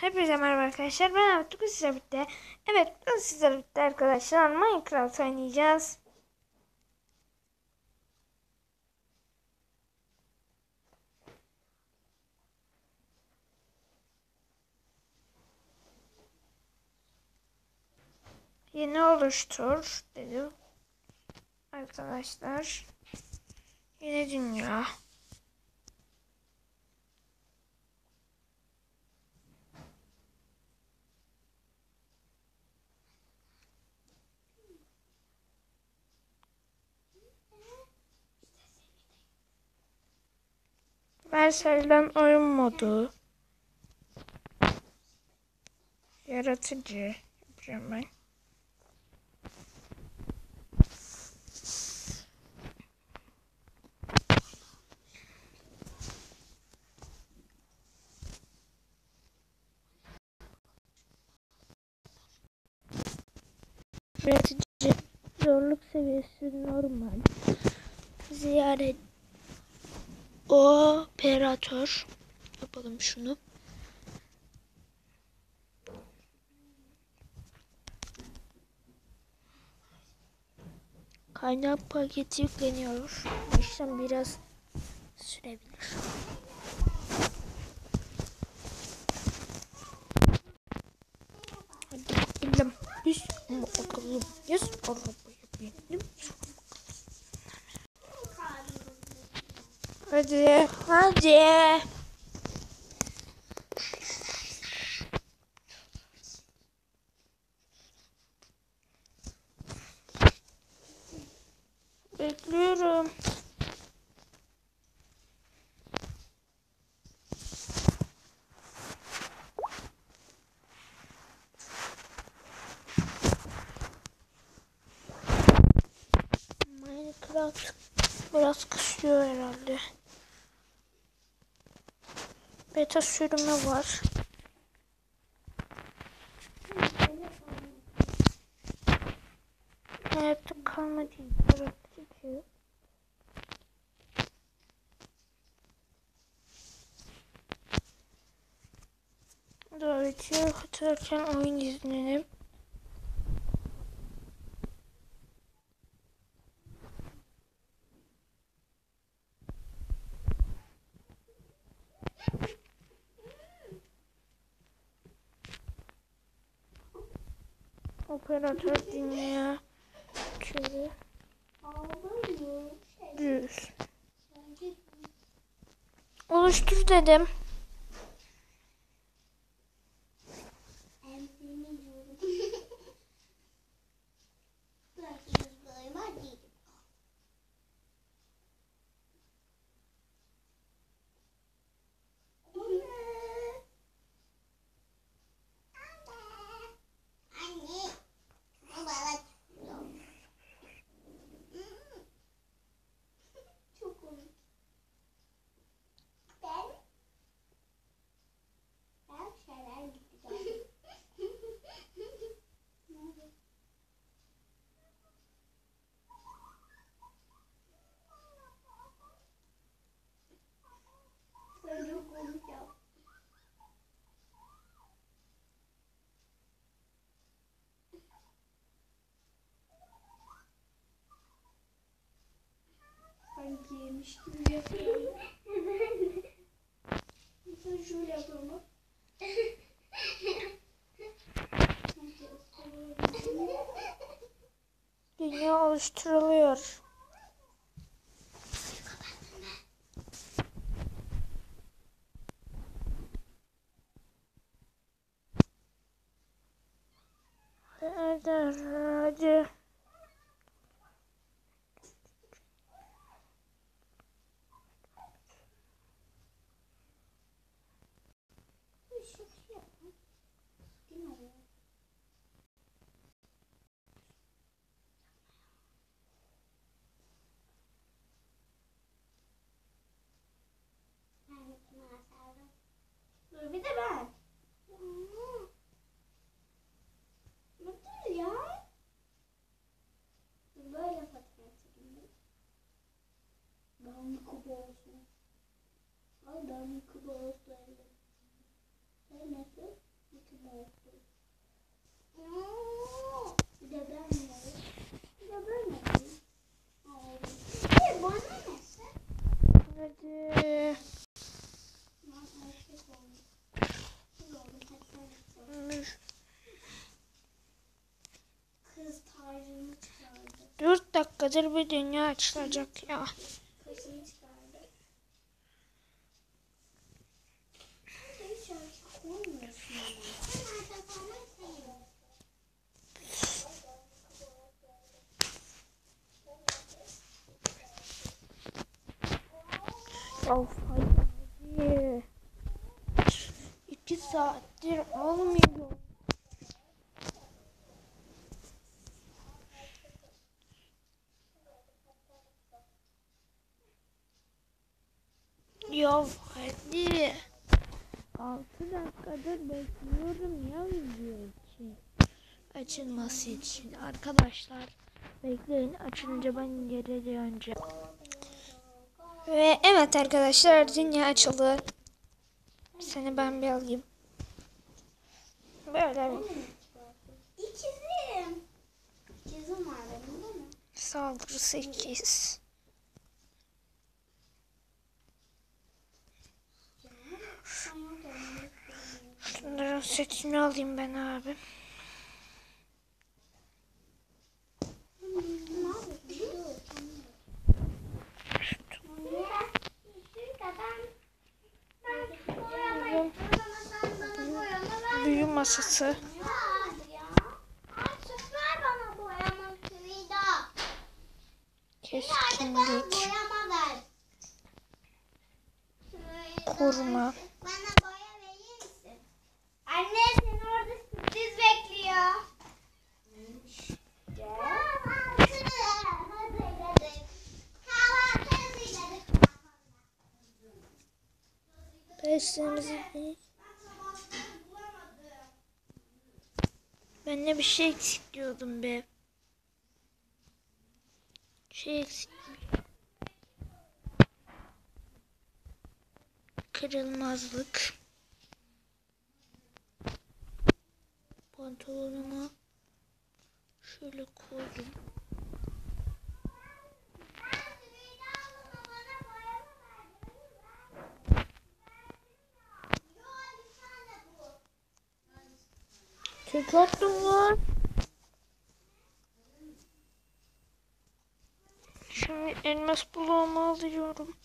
Hepinize merhaba arkadaşlar. Ben Bugün sizlerle birlikte. Evet bugün sizlerle birlikte arkadaşlar Minecraft oynayacağız. Yeni oluştur dedim. Arkadaşlar. Yeni dünya. Varsayılan oyun modu. Yaratıcı yapacağım ben. Yaratıcı zorluk seviyesi normal. Ziyaret operatör yapalım şunu. Kaynak paketi yükleniyor. İşlem biraz sürebilir. Hadi bakalım. Biz bakalım. Yes, arabaya Hadi, hadi. Bekliyorum. Minecraft biraz kısıyor herhalde. Beta sürümü var. Hayatta kalma değil. Yaratıcı. Davetiye katarken oyun izlenim. Operatör dünya. Şöyle. Düz. Oluştur dedim. Gibi yapıyorum. Yapalım. Dünya oluşturuluyor. Hadi, hadi. Dur bir de ben. Dur ya. Dur böyle fotoğraf çekeyim. Ben kuba olsun. Al ben kuba olsun. Ben nasıl? Nasıl oldu? Oo, Bir de ben yapayım. Bir de ben yapayım. Oldu. Bir bana nesi? Hadi. Ben erkek oldum. Kız oldum. Hadi sen yap. Dur. Kız tacını çıkardı. 4 dakikadır bir dünya açılacak ya. Of hadi. 2 saattir olmuyor. Ya hadi. 6 dakikadır bekliyorum ya video için. Açılması için. Arkadaşlar bekleyin açılınca ben geri döneceğim. Ve evet arkadaşlar dünya açıldı. Seni ben bir alayım. Böyle bir İkizim. İkizim var benim değil mi? saldırı 8. Şunların setini alayım ben abi. Büyü masası. Keskinlik. Koruma. Derslerimizi Ben de bir şey eksik diyordum be. Şey eksik. Kırılmazlık. Pantolonuma şöyle koydum. Attım lan. Şimdi elmas bulağımı alıyorum.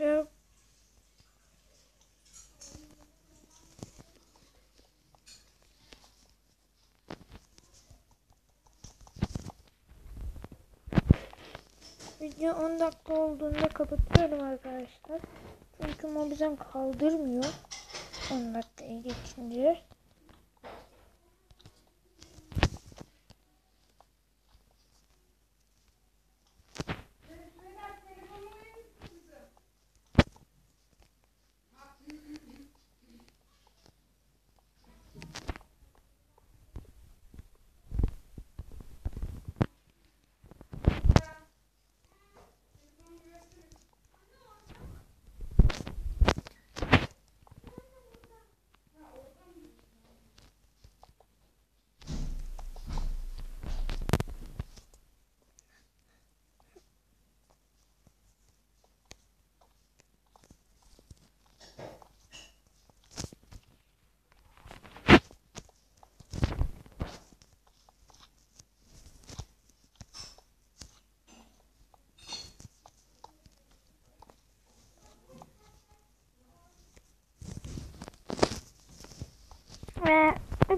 Ve Video 10 dakika olduğunda kapatıyorum arkadaşlar. Çünkü mobilden kaldırmıyor. 10 dakikayı geçince.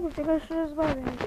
Hepinize görüşürüz. Bay bay.